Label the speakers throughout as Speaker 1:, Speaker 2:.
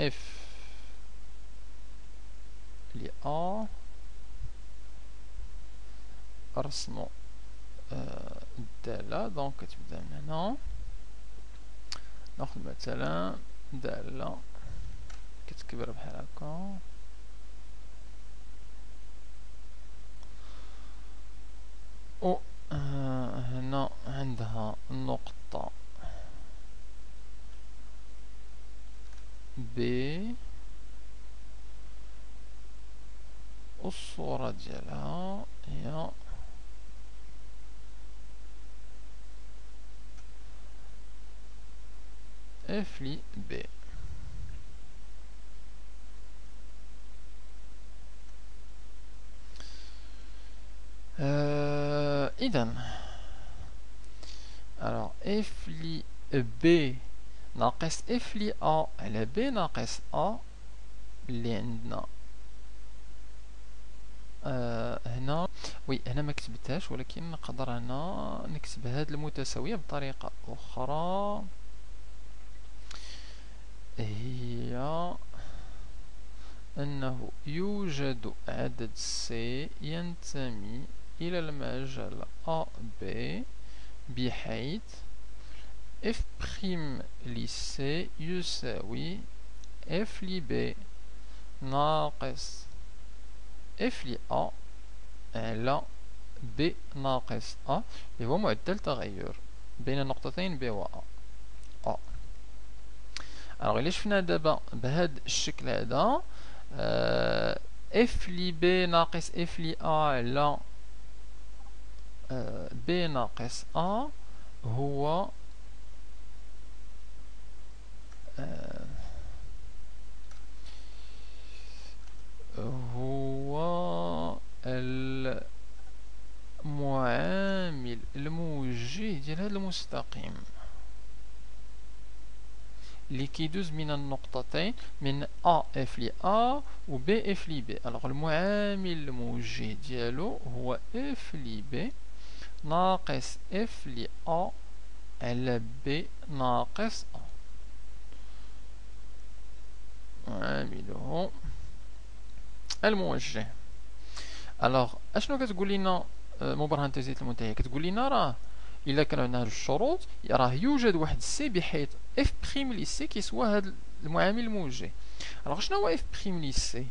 Speaker 1: f لي a رسمو آه الدالة. donc كتبدا من هنا ناخد مثلا دالة. كتكبر بحال هكا. و آه هنا عندها نقطة بي والصورة ديالها هي اف لي بي آه اذا alors f لي b ناقص f لي a على b ناقص a اللي عندنا. آه هنا. oui هنا ما كتبتهاش ولكن نقدر هنا نكتب هاد المتساوية بطريقة أخرى. هي أنه يوجد عدد سي ينتمي إلى المجال a b بحيث f prime لي c يساوي f لي b ناقص f لي a على b ناقص a اللي هو معدل تغير بين النقطتين b و a a alors الا شفنا دابا بهذا الشكل هذا f لي b ناقص f لي a على b ناقص a هو هو المعامل الموجه ديال هذا المستقيم. اللي كيدوز من النقطتين من a f لي a و b f لي b alors المعامل الموجه ديالو هو f لي b ناقص f لي a على b ناقص a معامله الموجه alors اشنو كتقول لنا مبرهنة التزايدات المنتهية كتقول لنا راه إلا كان عندنا هاد الشروط راه يوجد واحد سي بحيث f prime لي c كيساوي هاد المعامل الموجه. alors شنو هو f prime لي c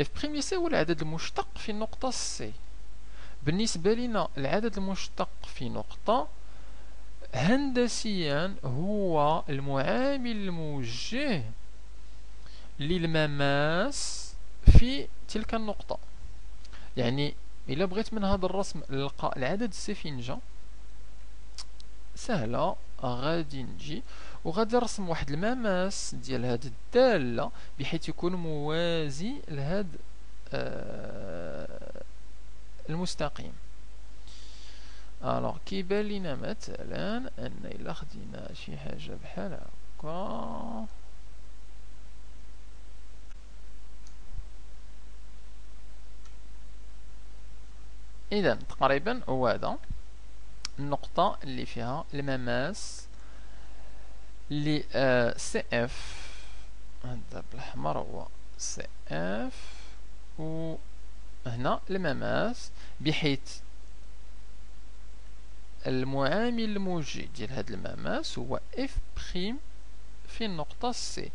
Speaker 1: f prime لي c هو العدد المشتق في النقطه سي بالنسبة لنا العدد المشتق في نقطة هندسيا هو المعامل الموجه. للمماس في تلك النقطة. يعني إلا بغيت من هذا الرسم نلقى العدد جا سهلة غادي نجي. وغادي نرسم واحد المماس ديال هاد الدالة بحيث يكون موازي لهاد آه المستقيم. الوغ كيبان لينا مثلا أن إلا خدينا شي حاجة بحال هكا. اذا تقريبا هو هذا. النقطة اللي فيها المماس اللي آه C f. هذا بالأحمر هو C f. و هنا المماس بحيث المعامل الموجه ديال هذا المماس هو f prime في النقطة سي.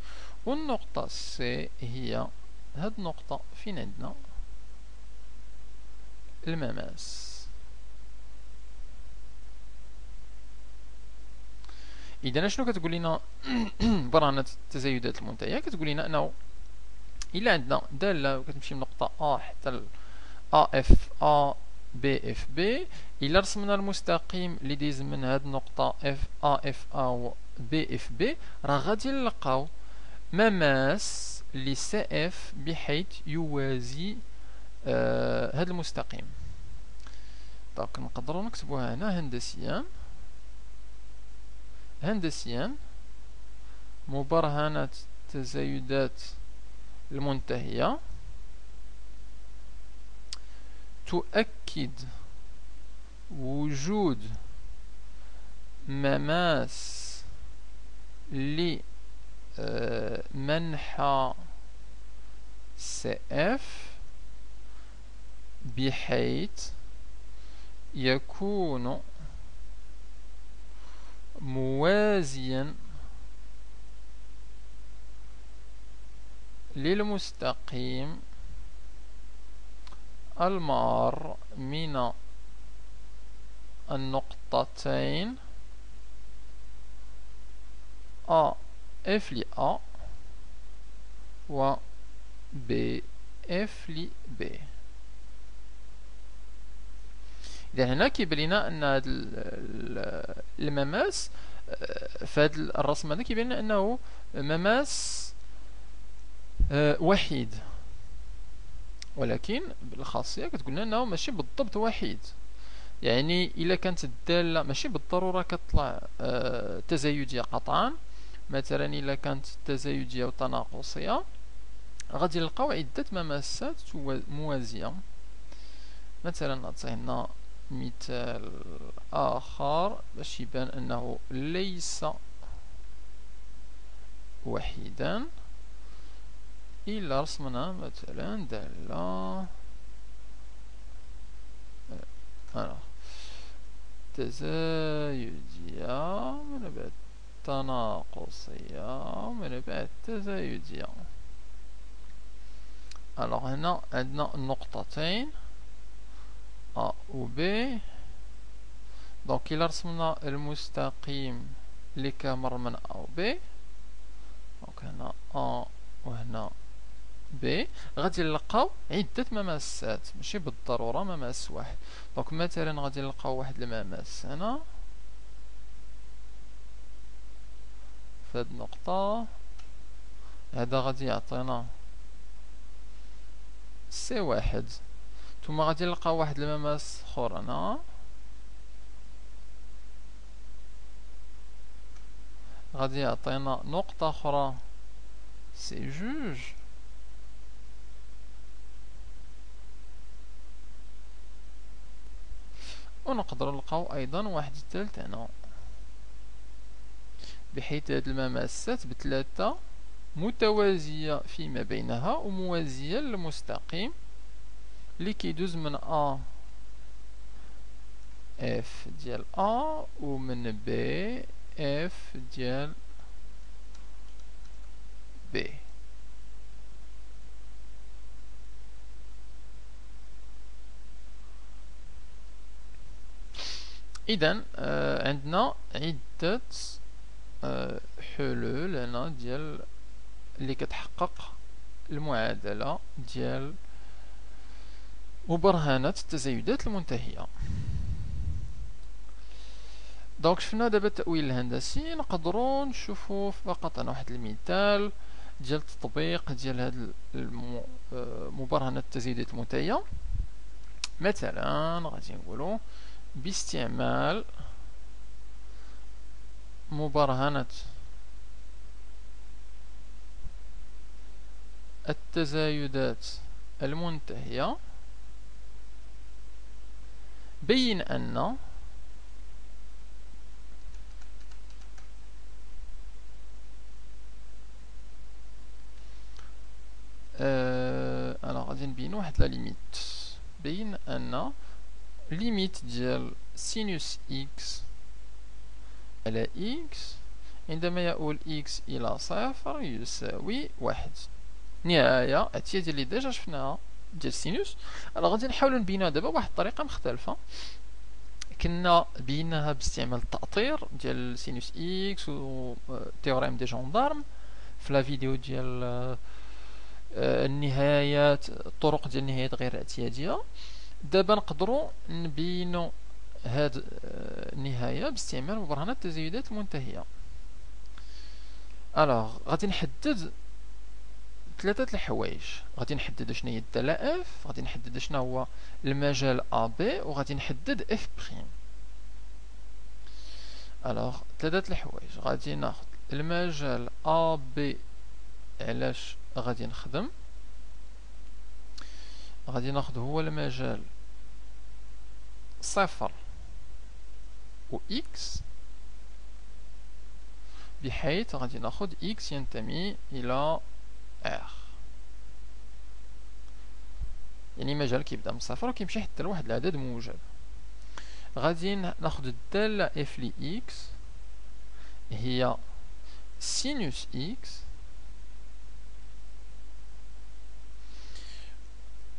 Speaker 1: والنقطة سي هي هاد النقطة فين عندنا؟ المماس. إذا شنو كتقول لنا مبرهنة التزايدات المنتهية؟ كتقول لنا أنه إلا عندنا دالة كتمشي من نقطة a حتى a f a b f b إلا رسمنا المستقيم اللي دايز من هاد النقطة f a f a و b f b راه غادي نلقاو مماس ل C f بحيث يوازي آه هاد المستقيم. donc نقدروا نكتبوها هنا هندسيا. هندسيا مبرهنة تزايدات المنتهية. تؤكد وجود مماس لمنحى سي إف. بحيث يكون موازيا للمستقيم المار من النقطتين A F ل A و B F ل B إذا هنا كيبان لنا أن هذا المماس في هذا الرسم هذا كيبان لنا أنه مماس وحيد. ولكن بالخاصية كتقول لنا أنه ماشي بالضبط وحيد. يعني إلا كانت الدالة ماشي بالضرورة كتطلع تزايدية قطعا. مثلا إلا كانت تزايدية وتناقصية غادي نلقاو عدة مماسات موازية. مثلا نعطي هنا مثال آخر باش يبان أنه ليس وحيدا. إلا رسمنا مثلا دالة. تزايدية من بعد تناقصية من بعد تزايدية. alors هنا عندنا نقطتين. A و B. donc إلا رسمنا المستقيم اللي كيمر من A و B. donc هنا A وهنا B. غادي نلقاو عدة مماسات ماشي بالضرورة مماس واحد donc مثلا غادي نلقاو واحد المماس هنا فهاد النقطة هذا غادي يعطينا سي واحد ثم غادي نلقاو واحد المماس اخر هنا. غادي يعطينا نقطة أخرى. سي جوج. ونقدر نلقاو أيضا واحد الثالث هنا. بحيث هاد المماسات بثلاثة متوازية فيما بينها وموازية للمستقيم. اللي كيدوز من A. F ديال A ومن B F ديال B. إذا آه عندنا عدة آه حلول هنا ديال اللي كتحقق المعادلة ديال مبرهنات التزايدات المنتهية. دونك شفنا دابا التأويل الهندسي نقدروا نشوفوا فقط أنا واحد المثال ديال التطبيق ديال هاد مبرهنات التزايدات المنتهية. مثلا غادي نقولوا باستعمال مبرهنة التزايدات المنتهية. بين أن أه أنا غادي نبين واحد la limite. بين أن limite ديال sinus x على x عندما يؤول x إلى صفر يساوي واحد. نهاية هادشي اللي ديجا شفناها. ديال sinus. أنا غادي نحاولو نبينوها دابا بواحد الطريقة مختلفة. كنا بيناها باستعمال التأطير ديال sinus x و théorème des gendarmes في la vidéo ديال النهايات الطرق ديال النهايات غير اعتيادية دابا نقدروا نبينو هاد النهاية باستعمال مبرهنات التزايدات المنتهية. alors غادي نحدد ثلاثة الحوايج. غادي نحدد شنو هي الدالة f غادي نحدد شنو هو المجال a b وغادي نحدد f prime alors ثلاثة الحوايج. غادي ناخد المجال a b علاش غادي نخدم. غادي ناخد هو المجال صفر و x. بحيث غادي ناخد x ينتمي إلى R يعني مجال كيبدا من صفر وكيمشي حتى لواحد العدد موجب. غادي ناخد الدالة f ل x هي sinus x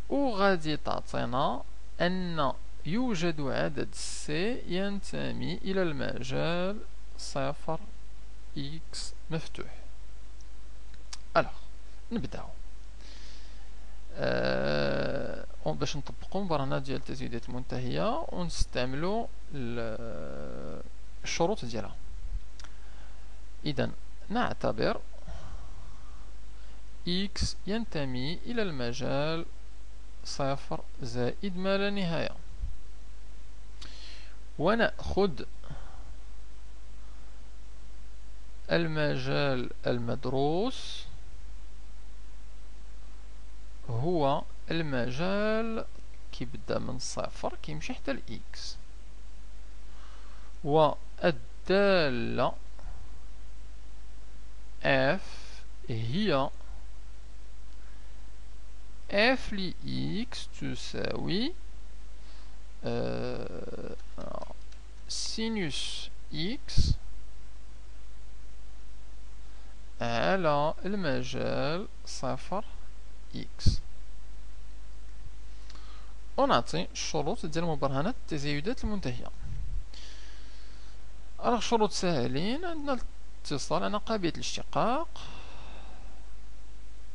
Speaker 1: وغادي تعطينا أن يوجد عدد سي ينتمي إلى المجال صفر x مفتوح. alors نبداو أه باش نطبقو مبرهنة ديال التزايدات المنتهية ونستعملو الشروط ديالها. إذا نعتبر x ينتمي إلى المجال صفر زائد ما لا نهاية. ونأخذ المجال المدروس هو المجال كيبدا من صفر كيمشي حتى الإكس والدالة f هي f ل x تساوي سينوس x على المجال صفر. X. ونعطي الشروط ديال مبرهنات التزايدات المنتهية راه شروط ساهلين عندنا الاتصال عندنا قابلية الاشتقاق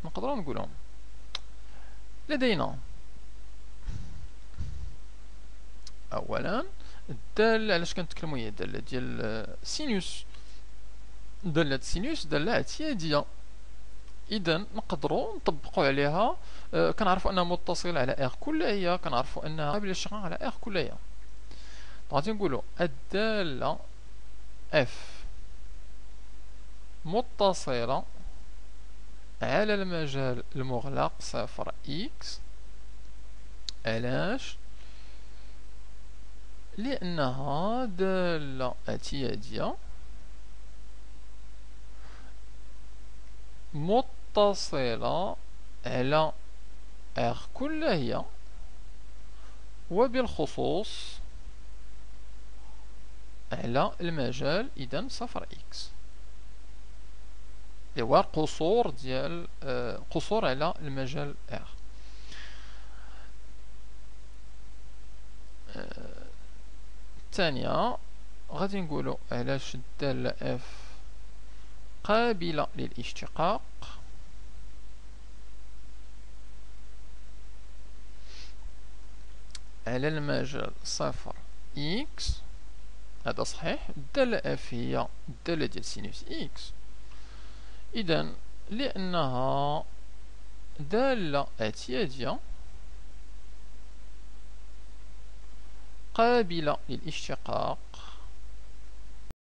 Speaker 1: نقدروا نقولهم لدينا اولا الدالة علاش كنتكلمو هي الدالة ديال sinus دالة sinus دالة اعتيادية اذا نقدروا نطبقوا عليها. آه كنعرفوا أنها متصلة على R كلية كنعرفوا أنها قابلة للاشتقاق على R كلية. غادي نقولوا الدالة اف متصلة على المجال المغلق صفر إكس علاش؟ لأنها دالة اعتيادية متصلة على R كلية وبالخصوص على المجال إذا صفر إكس هو قصور ديال آه قصور على المجال R. الثانية آه غادي نقولو علاش الدالة F قابلة للاشتقاق. على المجال صفر x. هذا صحيح. الدالة f هي الدالة ديال sinus x. إذا لأنها دالة اعتيادية قابلة للاشتقاق